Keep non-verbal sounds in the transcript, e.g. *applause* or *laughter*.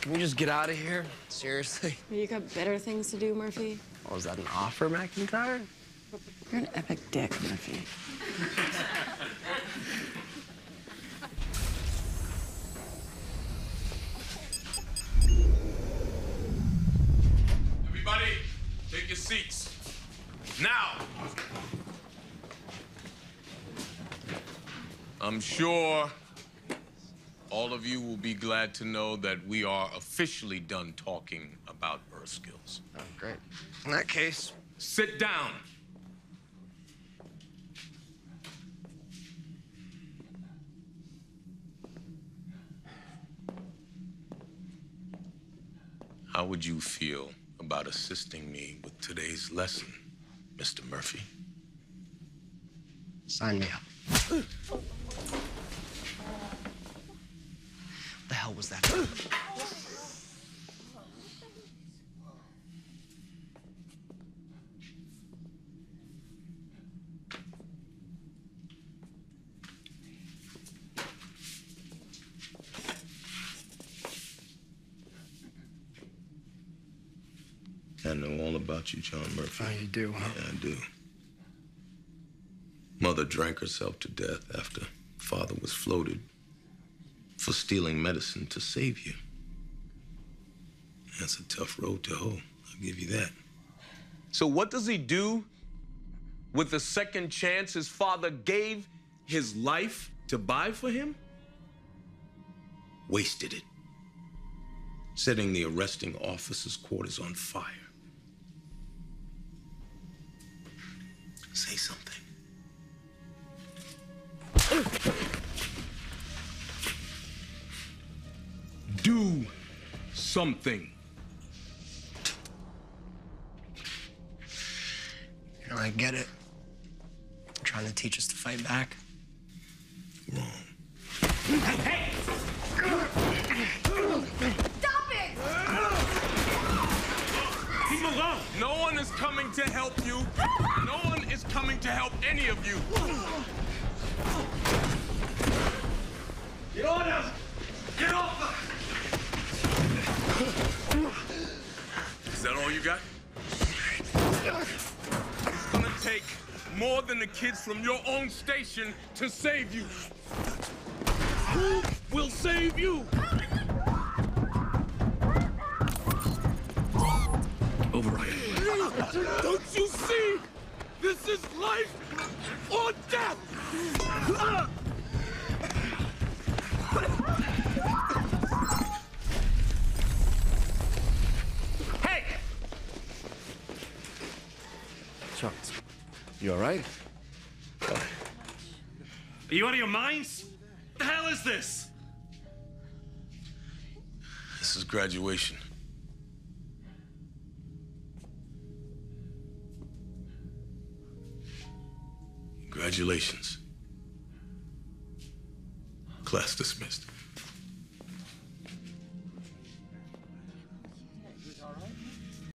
can we just get out of here? Seriously? *laughs* You got better things to do, Murphy. Oh, is that an offer, McIntyre? You're an epic dick, Murphy. Everybody, take your seats. Now! I'm sure all of you will be glad to know that we are officially done talking about Earth skills. Oh, great. In that case, Sit down. How would you feel about assisting me with today's lesson, Mr. Murphy? sign me up. *laughs* the hell was that? *gasps* I know all about you, John Murphy. Oh, you do, huh? Yeah, I do. Mother drank herself to death after father was floated for stealing medicine to save you. That's a tough road to hoe. I'll give you that. So, what does he do with the second chance his father gave his life to buy for him? Wasted it, setting the arresting officer's quarters on fire. Say something. Something. You know, I get it. You're trying to teach us to fight back. Wrong. Stop it! Leave him alone. No one is coming to help you. No one is coming to help any of you. That all you got? It's gonna take more than the kids from your own station to save you. Who will save you? Override. Don't you see? This is life or death! Charles, you all right? Are you out of your minds? What the hell is this? This is graduation. Congratulations. Class dismissed.